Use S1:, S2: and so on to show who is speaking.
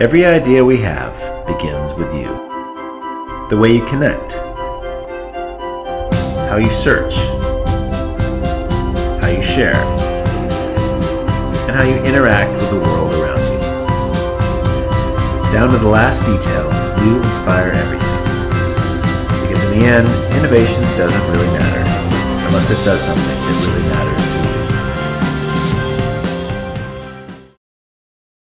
S1: Every idea we have begins with you. The way you connect, how you search, how you share, and how you interact with the world around you. Down to the last detail, you inspire everything. Because in the end, innovation doesn't really matter unless it does something that really matters.